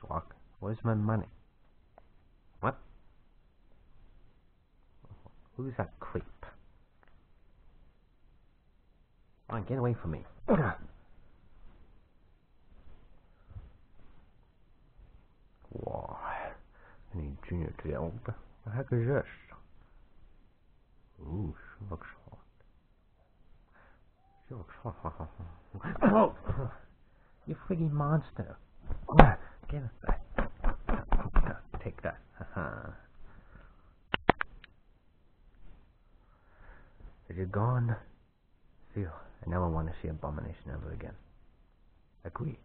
Swag, where's my money? What? Who's that creep? On, get away from me. I need junior to get older. The heck is this? Ooh, she looks hot. She looks hot. oh! You freaking monster. Get it. Take that. Is it gone? Phew, I never want to see Abomination ever again. Agreed.